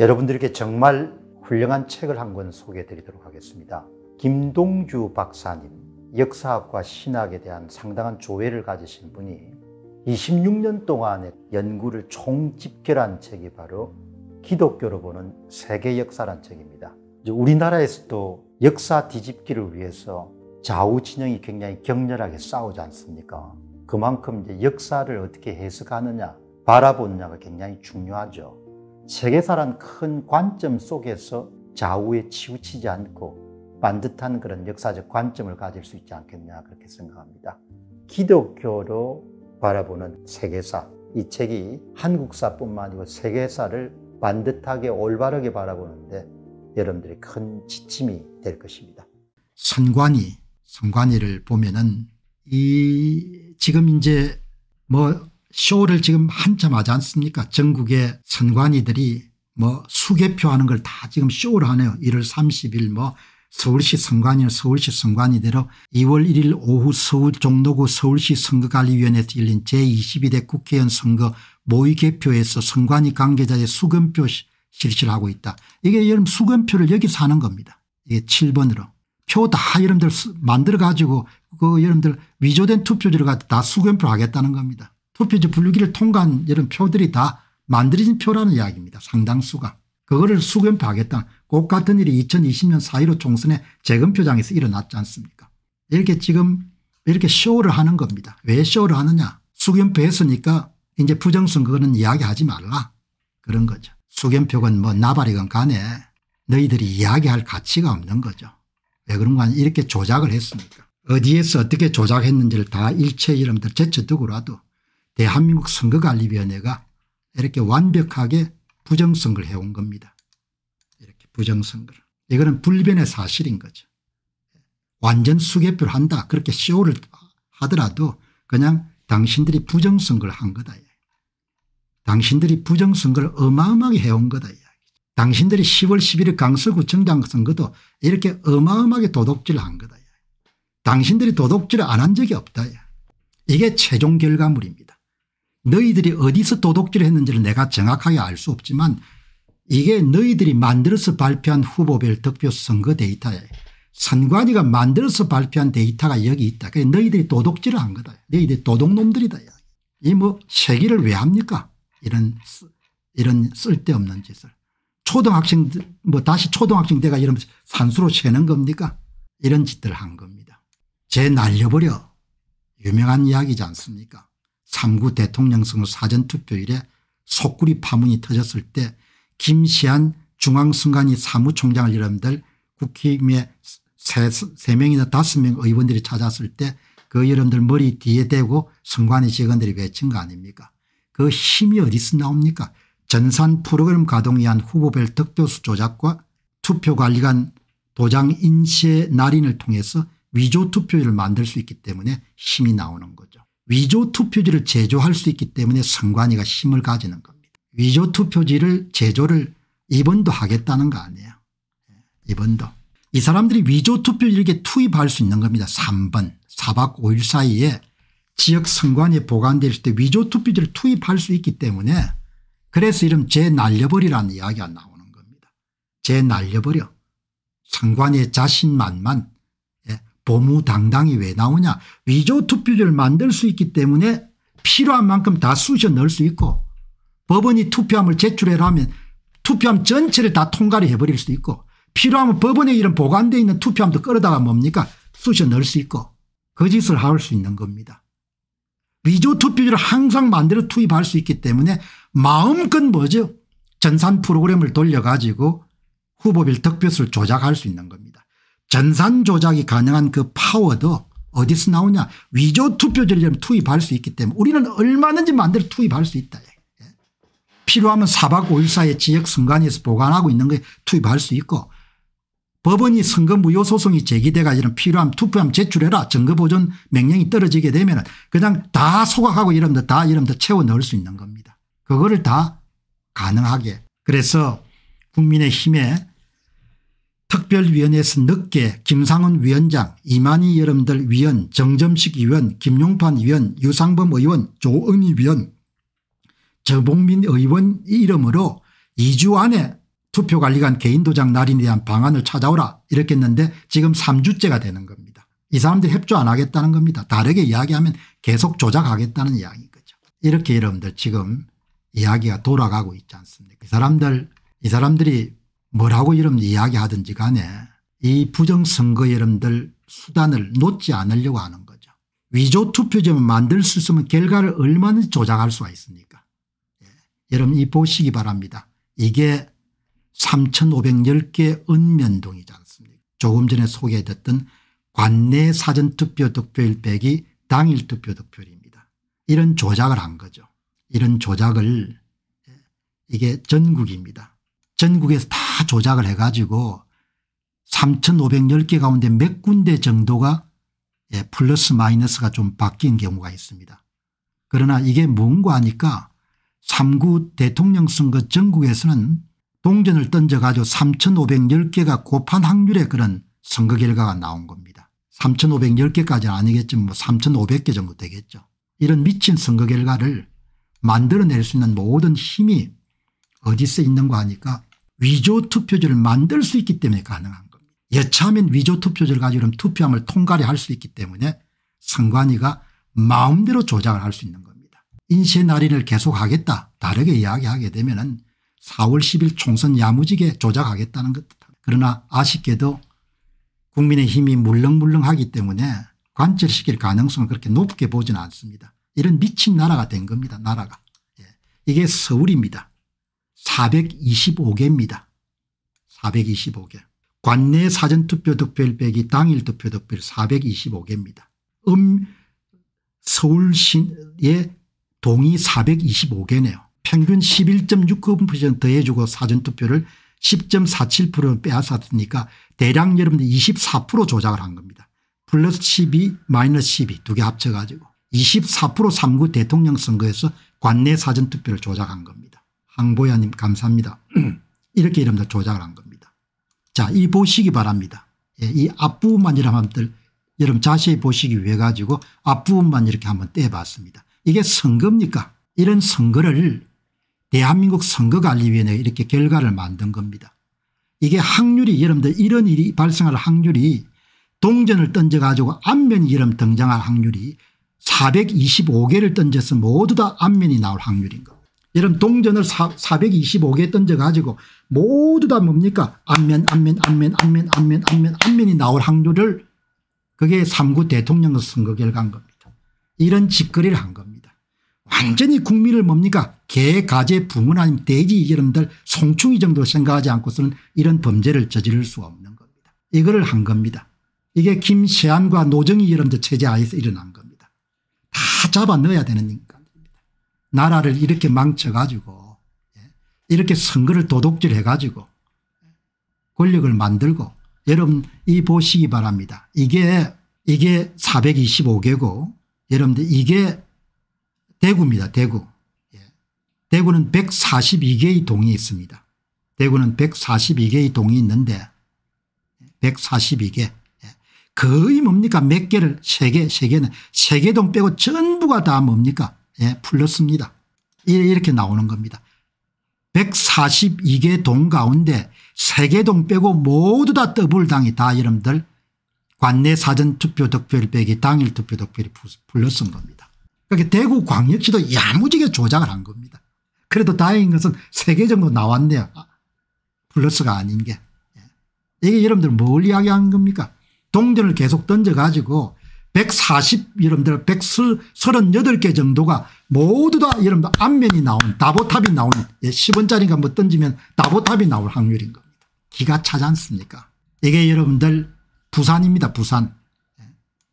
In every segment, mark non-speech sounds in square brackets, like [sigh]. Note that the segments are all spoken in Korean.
여러분들께 정말 훌륭한 책을 한 권 소개해 드리도록 하겠습니다. 김동주 박사님, 역사학과 신학에 대한 상당한 조예를 가지신 분이 26년 동안의 연구를 총집결한 책이 바로 기독교로 보는 세계 역사란 책입니다. 우리나라에서도 역사 뒤집기를 위해서 좌우 진영이 굉장히 격렬하게 싸우지 않습니까? 그만큼 이제 역사를 어떻게 해석하느냐, 바라보느냐가 굉장히 중요하죠. 세계사란 큰 관점 속에서 좌우에 치우치지 않고 반듯한 그런 역사적 관점을 가질 수 있지 않겠냐 그렇게 생각합니다. 기독교로 바라보는 세계사 이 책이 한국사뿐만 아니고 세계사를 반듯하게 올바르게 바라보는데 여러분들이 큰 지침이 될 것입니다. 선관위, 선관위를 보면은 이 지금 이제 뭐 쇼를 지금 한참 하지 않습니까 전국의 선관위들이 뭐 수개표하는 걸 다 지금 쇼를 하네요. 1월 30일 뭐 서울시 선관위는 서울시 선관위대로 2월 1일 오후 서울 종로구 서울시 선거관리위원회에서 열린 제22대 국회의원 선거 모의개표에서 선관위 관계자의 수검표 실시를 하고 있다. 이게 여러분 수검표를 여기서 하는 겁니다. 이게 7번으로. 표 다 여러분들 만들어 가지고 그 여러분들 위조된 투표지를 가지고 다 수검표 하겠다는 겁니다. 투표지 분류기를 통과한 이런 표들이 다 만들어진 표라는 이야기입니다. 상당수가. 그거를 수검표하겠다. 꼭 같은 일이 2020년 4.15 총선의 재검표장에서 일어났지 않습니까 이렇게 지금 이렇게 쇼를 하는 겁니다. 왜 쇼를 하느냐 수검표했으니까 이제 부정선거는 이야기하지 말라 그런 거죠. 수검표건 뭐 나발이건 간에 너희들이 이야기할 가치가 없는 거죠. 왜 그런가 이렇게 조작을 했습니까 어디에서 어떻게 조작했는지를 다 일체 이름들 제쳐두고라도 대한민국 선거관리위원회가 이렇게 완벽하게 부정선거를 해온 겁니다. 이렇게 부정선거를. 이거는 불변의 사실인 거죠. 완전 수개표를 한다 그렇게 쇼를 하더라도 그냥 당신들이 부정선거를 한 거다. 당신들이 부정선거를 어마어마하게 해온 거다. 당신들이 10월 11일 강서구청장 선거도 이렇게 어마어마하게 도둑질을 한 거다. 당신들이 도둑질을 안 한 적이 없다. 이게 최종 결과물입니다. 너희들이 어디서 도둑질을 했는지를 내가 정확하게 알 수 없지만 이게 너희들이 만들어서 발표한 후보별 득표 선거 데이터야. 선관위가 만들어서 발표한 데이터가 여기 있다. 그래 너희들이 도둑질을 한 거다. 너희들이 도둑놈들이다. 이 뭐 세기를 왜 합니까 이런 이런 쓸데없는 짓을. 초등학생 뭐 다시 초등학생 때가 이러면서 산수로 세는 겁니까 이런 짓들을 한 겁니다. 제 날려버려 유명한 이야기지 않습니까 3구 대통령 선거 사전투표일에 속구리 파문이 터졌을 때 김시한 중앙선관위 사무총장을 여러분들 국힘의 세, 세 명이나 다섯 명 의원들이 찾았을 때 그 여러분들 머리 뒤에 대고 선관위 직원들이 외친 거 아닙니까 그 힘이 어디서 나옵니까 전산 프로그램 가동에 의한 후보별 득표수 조작과 투표관리관 도장 인쇄 날인을 통해서 위조 투표율을 만들 수 있기 때문에 힘이 나오는 거죠. 위조 투표지를 제조할 수 있기 때문에 선관위가 힘을 가지는 겁니다. 위조 투표지를 제조를 이번도 하겠다는 거 아니에요. 예, 이번도. 이 사람들이 위조 투표지를 이렇게 투입할 수 있는 겁니다. 3번 4박 5일 사이에 지역 선관위에 있을 때 위조 투표지를 투입할 수 있기 때문에 그래서 이름 재 날려버리라는 이야기가 나오는 겁니다. 재 날려버려. 선관위의 자신만만 보무당당히 왜 나오냐 위조 투표지를 만들 수 있기 때문에 필요한 만큼 다 쑤셔 넣을 수 있고 법원이 투표함을 제출해라 하면 투표함 전체를 다 통과를 해버릴 수도 있고 필요하면 법원에 이런 보관되어 있는 투표함도 끌어다가 뭡니까 쑤셔 넣을 수 있고 그 짓을 할 수 있는 겁니다. 위조 투표지를 항상 만들어 투입할 수 있기 때문에 마음껏 뭐죠 전산 프로그램을 돌려가지고 후보별 득표수를 조작할 수 있는 겁니다. 전산 조작이 가능한 그 파워도 어디서 나오냐 위조 투표지를 투입할 수 있기 때문에 우리는 얼마든지 만들어 투입할 수 있다. 예. 필요하면 4박 5일 사이에 지역 선관위에서 보관하고 있는 거에 투입할 수 있고 법원이 선거 무효 소송이 제기돼가 지고 필요한 투표함 제출해라 증거 보존 명령이 떨어지게 되면 그냥 다 소각하고 이름도 다 이름도 채워 넣을 수 있는 겁니다. 그거를 다 가능하게 그래서 국민의힘에 특별위원회에서 늦게 김상훈 위원장 이만희 여러분들 위원 정점식 위원 김용판 위원 유상범 의원 조은희 위원 저봉민 의원 이름으로 2주 안에 투표관리관 개인도장 날인에 대한 방안을 찾아오라 이렇게 했는데 지금 3주째가 되는 겁니다. 이 사람들 협조 안 하겠다는 겁니다. 다르게 이야기하면 계속 조작하겠다는 이야기인 거죠. 이렇게 여러분들 지금 이야기가 돌아가고 있지 않습니까 이 사람들 이 사람들이 뭐라고 여러분 이야기하든지 간에 이 부정선거 여러분들 수단을 놓지 않으려고 하는 거죠. 위조 투표점을 만들 수 있으면 결과를 얼마든지 조작할 수가 있습니까 예. 여러분 이 보시기 바랍니다. 이게 3510개 은면동이지 않습니까 조금 전에 소개해드렸던 관내 사전투표 득표일 빼기 당일 투표 득표율입니다. 이런 조작을 한 거죠. 이런 조작을 이게 전국입니다. 전국에서 다 조작을 해가지고 3510개 가운데 몇 군데 정도가 예, 플러스 마이너스가 좀 바뀐 경우가 있습니다. 그러나 이게 뭔가 하니까 3구 대통령 선거 전국에서는 동전을 던져가지고 3510개가 곱한 확률의 그런 선거 결과가 나온 겁니다. 3510개까지는 아니겠지만 뭐 3500개 정도 되겠죠. 이런 미친 선거 결과를 만들어낼 수 있는 모든 힘이 어디서 있는가 하니까 위조 투표지를 만들 수 있기 때문에 가능한 겁니다. 여차하면 위조 투표지를 가지고 투표함을 통과를 할 수 있기 때문에 선관위가 마음대로 조작을 할 수 있는 겁니다. 인쇄 날인을 계속하겠다 다르게 이야기하게 되면 은 4월 10일 총선 야무지게 조작하겠다는 것 그러나 아쉽게도 국민의 힘이 물렁물렁하기 때문에 관철시킬 가능성은 그렇게 높게 보지는 않습니다. 이런 미친 나라가 된 겁니다. 나라가. 예. 이게 서울입니다. 425개입니다. 425개. 관내 사전투표 득표율 빼기 당일 투표 득표율 425개입니다. 음 서울시의 동의 425개네요. 평균 11.69% 더해주고 사전투표를 10.47% 빼앗았으니까 대략 여러분들 24% 조작을 한 겁니다. 플러스 12 마이너스 12 두 개 합쳐가지고 24% 3구 대통령 선거에서 관내 사전투표를 조작한 겁니다. 항보야님 감사합니다. [clears throat] 이렇게 여러분들 조작을 한 겁니다. 자, 이 보시기 바랍니다. 예, 이 앞부분만 여러분들 여러분 자세히 보시기 위해 가지고 앞부분만 이렇게 한번 떼봤습니다. 이게 선거입니까 이런 선거를 대한민국 선거관리위원회가 이렇게 결과를 만든 겁니다. 이게 확률이 여러분들 이런 일이 발생할 확률이 동전을 던져 가지고 안면이 여러분 등장할 확률이 425개를 던져서 모두 다 앞면이 나올 확률인 거. 여러분 동전을 425개 던져 가지고 모두 다 뭡니까 앞면 앞면 앞면 앞면 앞면 앞면 앞면이 나올 확률을 그게 3구 대통령 선거 결과인 겁니다. 이런 짓거리를 한 겁니다. 완전히 국민을 뭡니까 개 가재 붕어 아니면 돼지 이름들 송충이 정도 생각하지 않고서는 이런 범죄를 저지를 수 없는 겁니다. 이거를 한 겁니다. 이게 김세안과 노정희 여러분들 체제 하에서 일어난 겁니다. 다 잡아 넣어야 되는 인간입니다. 나라를 이렇게 망쳐가지고 예, 이렇게 선거를 도둑질 해 가지고 권력을 만들고 여러분 이 보시기 바랍니다. 이게 이게 425개고 여러분들 이게 대구입니다. 대구. 예. 대구는 142개의 동이 있습니다. 대구는 142개의 동이 있는데 142개 거의 뭡니까 몇 개를 세 개, 세 개는 세 개동 빼고 전부가 다 뭡니까 예, 플러스입니다. 이렇게 나오는 겁니다. 142개 동 가운데 세개동 빼고 모두 다 더블당이 다 여러분들 관내 사전투표 득표율 빼기 당일 투표 득표율이 플러스인 겁니다. 그러니까 대구 광역시도 야무지게 조작을 한 겁니다. 그래도 다행인 것은 세개 정도 나왔네요. 아, 플러스가 아닌 게. 예. 이게 여러분들 뭘 이야기하는 겁니까 동전을 계속 던져가지고 140 여러분들 138개 정도가 모두 다 여러분들 앞면이 나온 다보탑이 10원짜리가 예, 뭐 던지면 다보탑이 나올 확률인 겁니다. 기가 차지 않습니까 이게 여러분들 부산입니다. 부산. 예.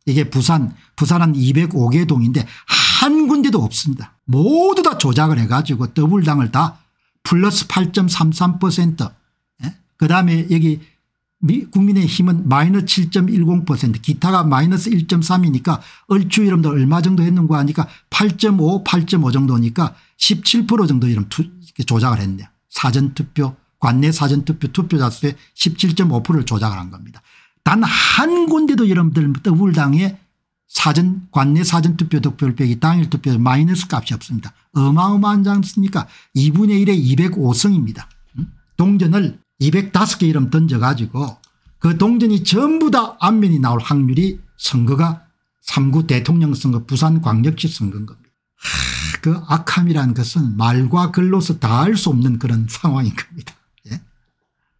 이게 부산 부산은 205개 동인데 한 군데도 없습니다. 모두 다 조작을 해가지고 더블당을 다 플러스 8.33% 예? 그다음에 여기 국민의힘은 마이너스 7.10% 기타가 마이너스 1.3이니까 얼추 여러분들 얼마 정도 했는가 하니까 8.5 8.5 정도니까 17% 정도 이런 투, 조작을 했네요. 사전투표 관내 사전투표 투표자 수의 17.5%를 조작을 한 겁니다. 단 한 군데도 여러분들 더불당의 사전 관내 사전투표 득표율 빼기 당일 투표 마이너스 값이 없습니다. 어마어마하지 않습니까 2분의 1에 205성입니다. 동전을 205개 이름 던져가지고 그 동전이 전부 다 안면이 나올 확률이 선거가 3구 대통령 선거 부산광역시 선거인 겁니다. 하, 그 악함이라는 것은 말과 글로서 다할수 없는 그런 상황인 겁니다. 예?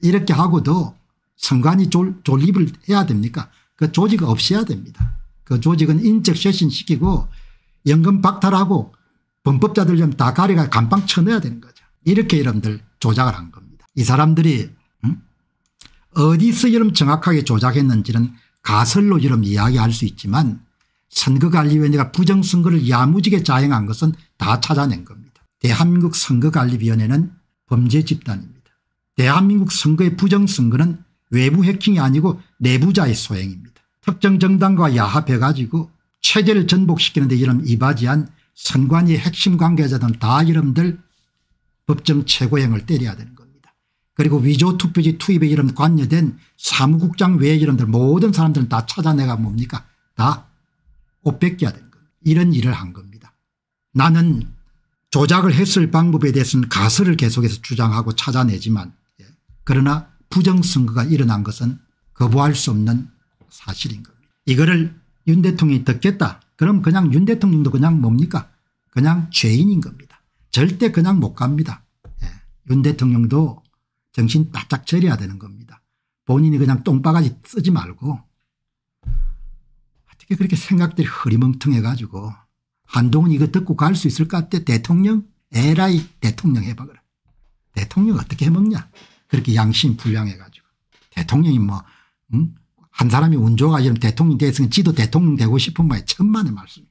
이렇게 하고도 선관위 졸, 존립을 해야 됩니까 그 조직 없애야 됩니다. 그 조직은 인적 쇄신시키고 연금 박탈하고 범법자들 좀 다 가려가 감방 쳐넣어야 되는 거죠. 이렇게 여러분들 조작을 한 겁니다. 이 사람들이 음? 어디서 여러분 정확하게 조작했는지는 가설로 여러분 이야기할 수 있지만 선거관리위원회가 부정선거를 야무지게 자행한 것은 다 찾아낸 겁니다. 대한민국 선거관리위원회는 범죄 집단입니다. 대한민국 선거의 부정선거는 외부 해킹이 아니고 내부자의 소행입니다. 특정 정당과 야합해 가지고 체제를 전복시키는 데 이런 이바지한 선관위 핵심 관계자들은 다 여러분들 법정 최고형을 때려야 되는 겁니다. 그리고 위조 투표지 투입에 이런 관여된 사무국장 외에 여러분들 모든 사람들은 다 찾아내가 뭡니까 다 옷 뺏겨야 되는 겁니다. 이런 일을 한 겁니다. 나는 조작을 했을 방법에 대해서는 가설을 계속해서 주장하고 찾아내지만 예. 그러나 부정선거가 일어난 것은 거부할 수 없는 사실인 겁니다. 이거를 윤 대통령이 듣겠다. 그럼 그냥 윤 대통령도 그냥 뭡니까 그냥 죄인인 겁니다. 절대 그냥 못 갑니다. 예. 윤 대통령도 정신 바짝 차려야 되는 겁니다. 본인이 그냥 똥바가지 쓰지 말고 어떻게 그렇게 생각들이 흐리멍텅해 가지고 한동훈 이거 듣고 갈 수 있을 것 같아 대통령 에라이 대통령 해봐 그래. 대통령 어떻게 해먹냐 그렇게 양심 불량해 가지고 대통령이 뭐 음? 한 사람이 운 이런 대통령 됐으면 지도 대통령 되고 싶은 말이 천만의 말씀이에요.